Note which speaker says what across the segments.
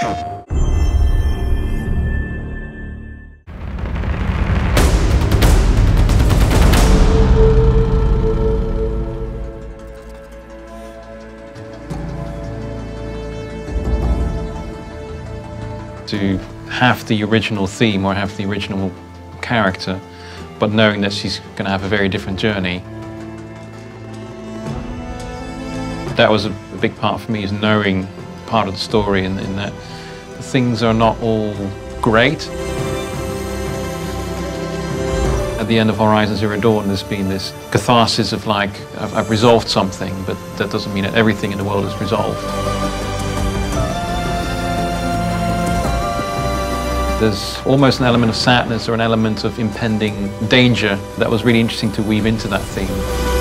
Speaker 1: to have the original theme or have the original character, but knowing that she's going to have a very different journey. That was a, big part for me, is knowing part of the story in, in that things are not all great. At the end of Horizon Zero Dawn, there's been this catharsis of like, I've, I've resolved something, but that doesn't mean that everything in the world is resolved. There's almost an element of sadness or an element of impending danger that was really interesting to weave into that theme.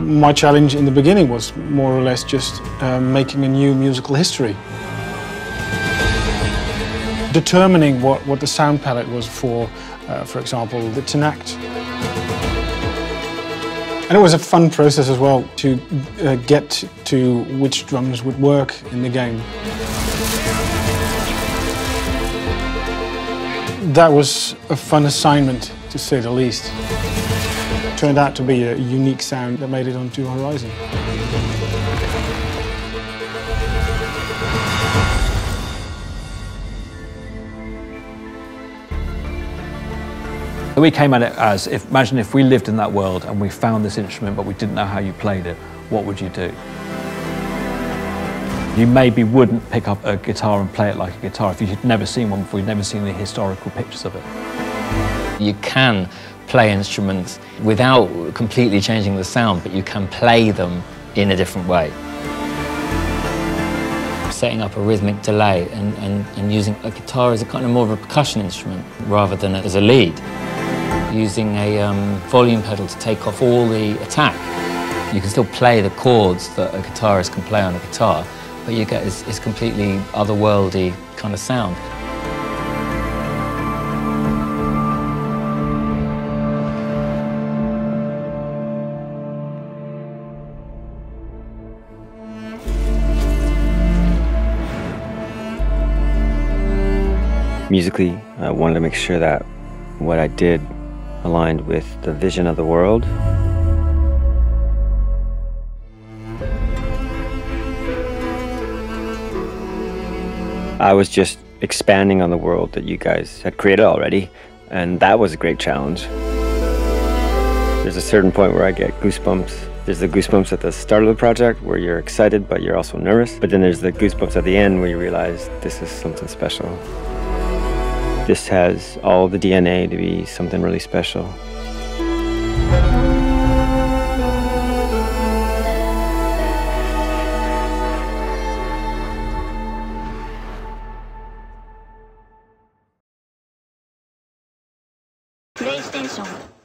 Speaker 2: My challenge in the beginning was more or less just um, making a new musical history. Determining what, what the sound palette was for, uh, for example, the Tenakth. And it was a fun process as well to uh, get to which drums would work in the game. That was a fun assignment, to say the least turned out to be a unique sound that made it onto Horizon.
Speaker 3: We came at it as, if, imagine if we lived in that world and we found this instrument but we didn't know how you played it, what would you do? You maybe wouldn't pick up a guitar and play it like a guitar if you'd never seen one before, you'd never seen the historical pictures of it.
Speaker 4: You can play instruments without completely changing the sound, but you can play them in a different way. Setting up a rhythmic delay and, and, and using a guitar as a kind of more of a percussion instrument rather than as a lead. Using a um, volume pedal to take off all the attack. You can still play the chords that a guitarist can play on a guitar, but you get this, this completely otherworldly kind of sound.
Speaker 5: Musically, I wanted to make sure that what I did aligned with the vision of the world. I was just expanding on the world that you guys had created already, and that was a great challenge. There's a certain point where I get goosebumps there's the goosebumps at the start of the project where you're excited but you're also nervous. But then there's the goosebumps at the end where you realize this is something special. This has all the DNA to be something really special.
Speaker 6: PlayStation